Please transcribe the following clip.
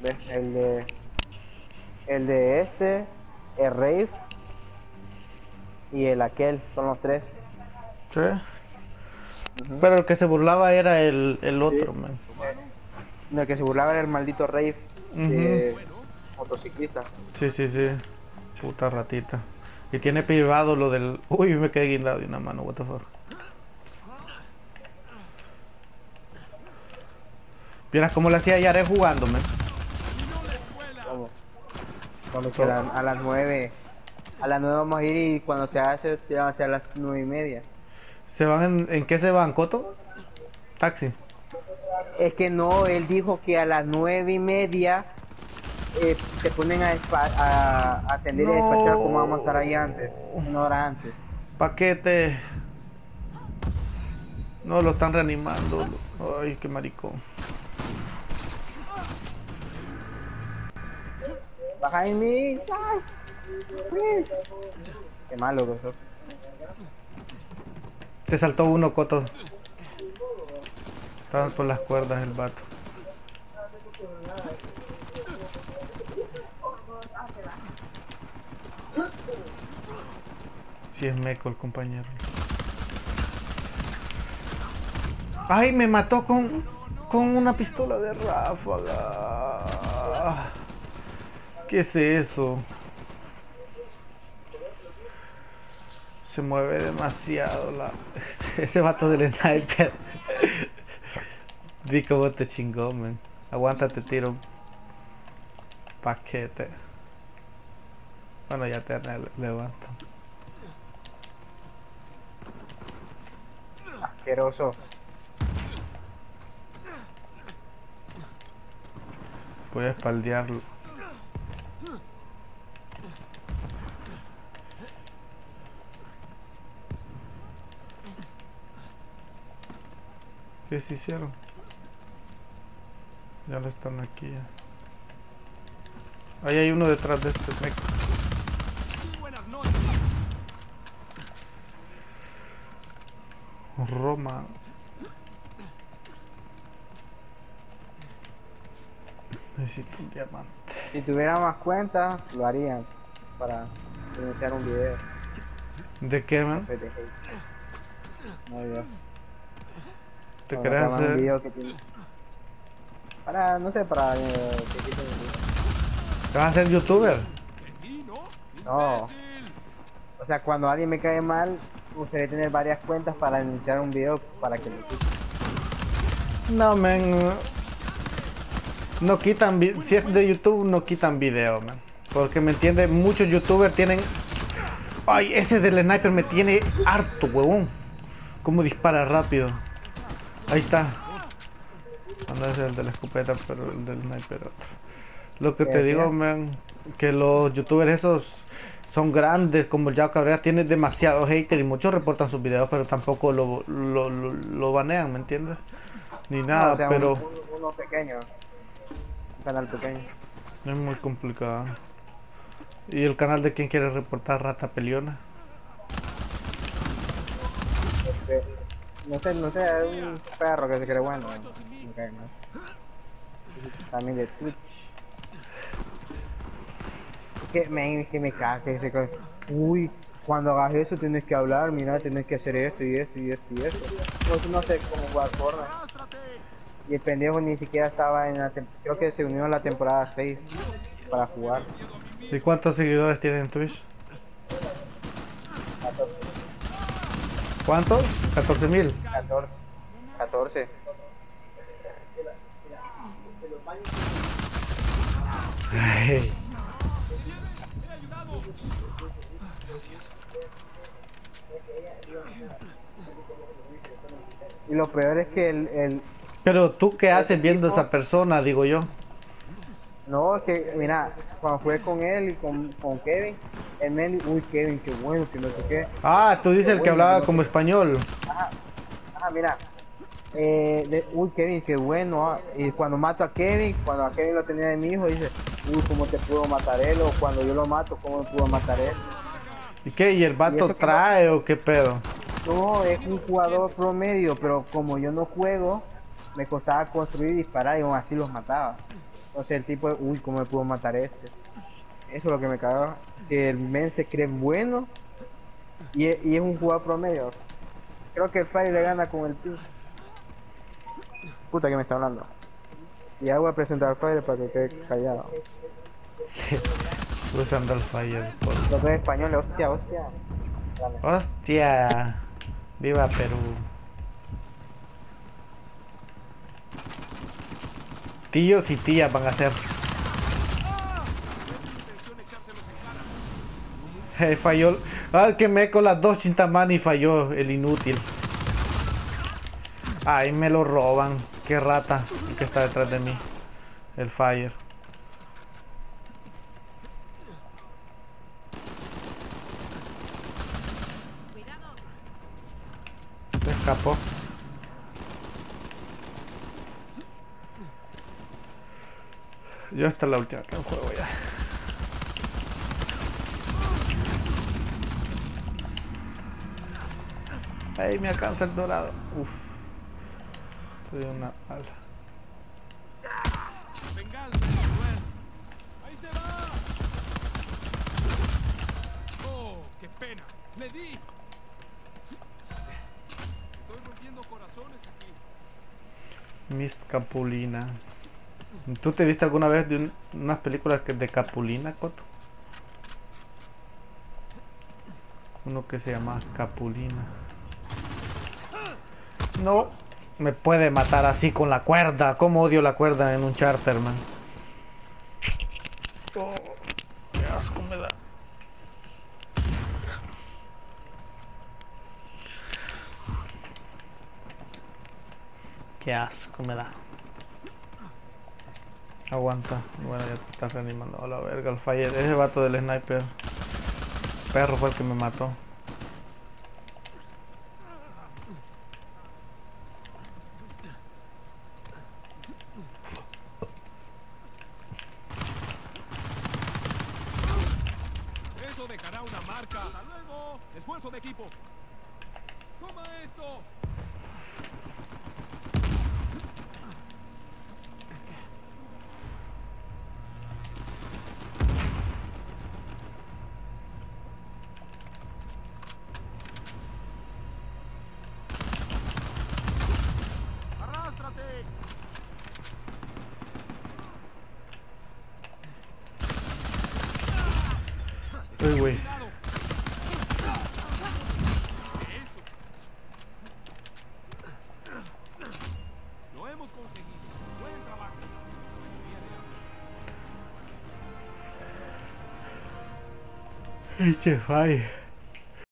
¿Ves? El de... El de este, el Rave y el aquel, son los tres. ¿Sí? Pero el que se burlaba era el, el otro, man. No, el que se burlaba era el maldito Rave de motociclista. Sí, sí, sí. Puta ratita. Y tiene privado lo del... Uy, me quedé guindado de una mano, what the fuck. Vieras cómo le hacía Yare jugando, man. ¿Cómo? Cuando que a, la- a las nueve a las nueve vamos a ir y cuando se hace, se van a hacer a las nueve y media. ¿Se van en, en qué se van, Coto? Taxi. Es que no, él dijo que a las nueve y media eh, se ponen a, a, a atender y despachar como vamos a estar ahí antes, una hora antes. Paquete. No, lo están reanimando. Ay, qué maricón. Baja en mí. Qué malo sos. Te saltó uno, Coto. Estaba por las cuerdas el vato. Si es meco el compañero. Ay, me mató con, con una pistola de ráfaga. ¿Qué es eso? Se mueve demasiado la... Ese vato del sniper. Vi cómo te chingó, man. Aguántate, tiro. Paquete. Bueno, ya te levanto. Asqueroso. Voy a espaldearlo. ¿Qué se hicieron? Ya lo están aquí ya. Ahí hay uno detrás de este meco. Roma. Necesito un diamante. Si tuviera más cuentas, lo harían para iniciar un video. ¿De qué, man? No, Dios. ¿Te Para querés grabar un hacer? video que tiene- Para, no sé, para eh, que quiten el video. ¿Te vas a hacer youtuber? No. O sea, cuando alguien me cae mal, gustaría tener varias cuentas para iniciar un video para que lo quiten. No, man. No quitan, si es de YouTube, no quitan video, man. Porque me entiende, muchos youtubers tienen. Ay, ese del sniper me tiene harto, huevón. Cómo dispara rápido. Ahí está. No es el de la escopeta, pero el del sniper otro. Lo que te ¿Qué, digo, man, que los youtubers esos son grandes, como el Yao Cabrera, tiene demasiado hater y muchos reportan sus videos, pero tampoco lo, lo, lo, lo banean, ¿me entiendes? Ni nada, No, o sea, pero un- un- uno pequeño. Un canal pequeño. es muy complicado. ¿Y el canal de quién quiere reportar Rata Peliona? Este, no sé, no sé, es un perro que se cree bueno. me cae mal. También de Twitch. Que me, que me caga que se cae. Uy, cuando hagas eso tienes que hablar, mira, tienes que hacer esto y esto y esto y esto. Pues no sé cómo jugar Fortnite. Y el pendejo ni siquiera estaba en la creo que se unió a la temporada 6 para jugar. ¿Y cuántos seguidores tiene en Twitch? ¿Cuántos? 14 mil. 14. 14. Y lo peor es que el, el Pero tú qué haces viendo a esa persona, digo yo. no es que mira, cuando jugué con él y con, con Kevin, dijo, uy Kevin, qué bueno, que no sé qué. Ah, tú dices el que Bueno, hablaba no como sé. español. Ah, mira. Eh, de- uy, Kevin, qué bueno. ah. Y cuando mato a Kevin, cuando a Kevin lo tenía de mi hijo, dice, uy, ¿cómo te pudo matar él? O cuando yo lo mato, ¿cómo me pudo matar él? ¿Y qué? ¿Y el ¿Y vato no- trae o qué pedo? No, es un jugador promedio, pero como yo no juego, me costaba construir y disparar y aún así los mataba. Sea, el tipo, uy, ¿cómo me pudo matar este? Eso es lo que me cagaba. Que el men se cree bueno y, es- y es un jugador promedio. Creo que el Fire le gana con el team. Puta que me está hablando. Ya voy a presentar al Fire para que quede callado. Usando el fire. por- Los dos españoles, hostia, hostia. Dale. Hostia. Viva Perú. Tíos y tías van a ser. falló. Ah, que me con las dos chintamani y falló el inútil. Ay, me lo roban. Qué rata el que está detrás de mí. El fire. Se escapó. Yo es la última que juego ya. Ahí me alcanza el dorado. Uf. Soy una mala. Venganza, Manuel. ¡Ahí te va! ¡Oh, qué pena! ¡Le di! Estoy rompiendo corazones aquí. Miss Capulina. ¿Tú te viste alguna vez de un- unas películas de Capulina, Coto? Uno que se llama Capulina. No me puede matar así con la cuerda. ¿Cómo odio la cuerda en un charter, man? Oh, qué asco me da. Qué asco me da. Aguanta. Bueno, ya te estás reanimando. A la verga, el fire. Ese vato del sniper. Perro fue el que me mató. Eso dejará una marca. ¡Hasta ¡Esfuerzo de equipo! ¡Toma esto! Uy, güey. La mayoría de Eche fire.